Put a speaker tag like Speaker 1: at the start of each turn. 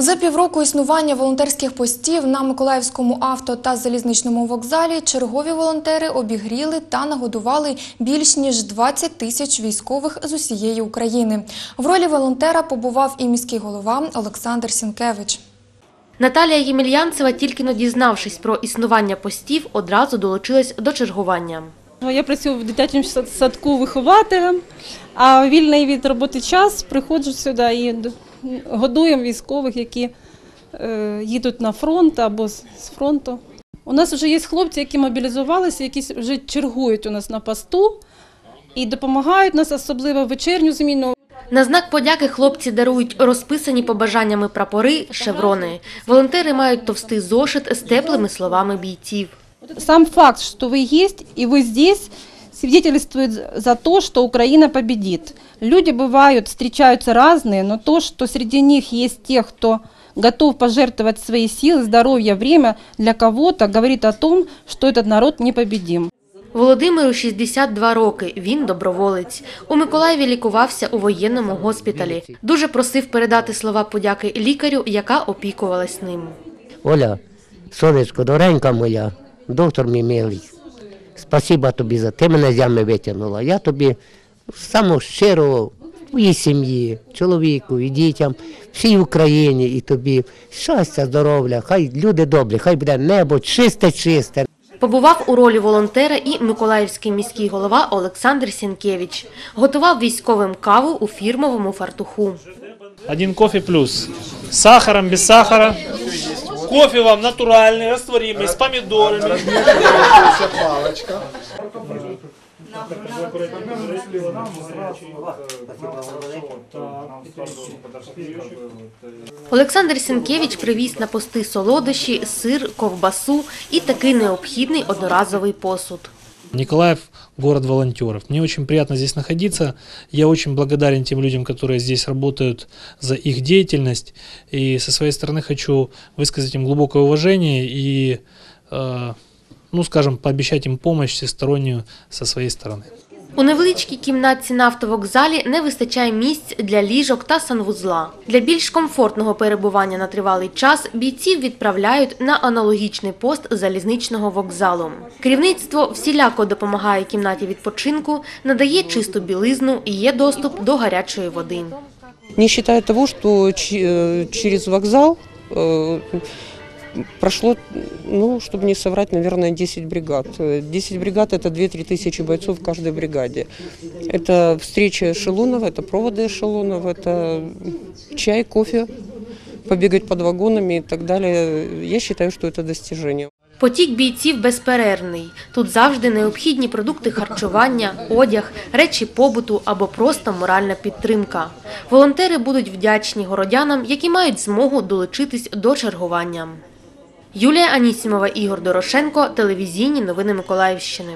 Speaker 1: За півроку існування волонтерських постів на Миколаївському авто та залізничному вокзалі чергові волонтери обігріли та нагодували більш ніж 20 тисяч військових з усієї України. В ролі волонтера побував і міський голова Олександр Сінкевич.
Speaker 2: Наталія Ємельянцева, тільки но дізнавшись про існування постів, одразу долучилась до чергування.
Speaker 3: Ну, Я працюю в дитячому сад- садку вихователем, а вільний від роботи час приходжу сюди і годуємо військових, які е, їдуть на фронт або з фронту. У нас вже є хлопці, які мобілізувалися, які вже чергують у нас на посту і допомагають нас, особливо в вечірню зміну.
Speaker 2: На знак подяки хлопці дарують розписані побажаннями прапори, шеврони. Волонтери мають товстий зошит з теплими словами бійців.
Speaker 3: Сам факт, что вы есть и вы здесь, свидетельствует за то, что Украина победит. Люди бывают, встречаются разные, но то, что среди них есть те, кто готов пожертвовать свои силы, здоровье, время для кого-то, говорит о том, что этот народ непобедим.
Speaker 2: Володимиру 62 роки. Він доброволець. У Миколаєві лікувався у воєнному госпіталі. Дуже просив передати слова подяки лікарю, яка опікувалась ним.
Speaker 4: Оля, сонечко, доренька моя, доктор мій милий, спасіба тобі за ти мене з ями витягнула. Я тобі самого щирого твоїй сім'ї, чоловіку і дітям, всій Україні і тобі щастя, здоров'я, хай люди добрі, хай буде небо чисте, чисте.
Speaker 2: Побував у ролі волонтера і миколаївський міський голова Олександр Сінкевич. Готував військовим каву у фірмовому фартуху.
Speaker 5: Один кофе плюс. Сахаром, без сахара. Кофе вам натуральный, растворимый, с помидорами.
Speaker 2: Олександр Сінкевич привіз на пости солодощі, сир, ковбасу і такий необхідний одноразовий посуд.
Speaker 5: Николаев – город волонтеров. Мне очень приятно здесь находиться. Я очень благодарен тем людям, которые здесь работают за их деятельность. И со своей стороны хочу высказать им глубокое уважение и, э, ну, скажем, пообещать им помощь всестороннюю со своей стороны.
Speaker 2: У невеличкій кімнатці на автовокзалі не вистачає місць для ліжок та санвузла. Для більш комфортного перебування на тривалий час бійців відправляють на аналогічний пост залізничного вокзалу. Керівництво всіляко допомагає кімнаті відпочинку, надає чисту білизну і є доступ до гарячої води.
Speaker 6: Не считая того, что че- э, через вокзал э, прошло, ну, чтобы не соврать, наверное, 10 бригад. Э, 10 бригад – это 2-3 тысячи бойцов в каждой бригаде. Это встреча эшелонов, это проводы эшелонов, это чай, кофе, побегать под вагонами и так далее. Я считаю, что это достижение.
Speaker 2: Потік бійців безперервний. Тут завжди необхідні продукти харчування, одяг, речі побуту або просто моральна підтримка. Волонтери будуть вдячні городянам, які мають змогу долучитись до чергування. Юлія Анісімова, Ігор Дорошенко, телевізійні новини Миколаївщини.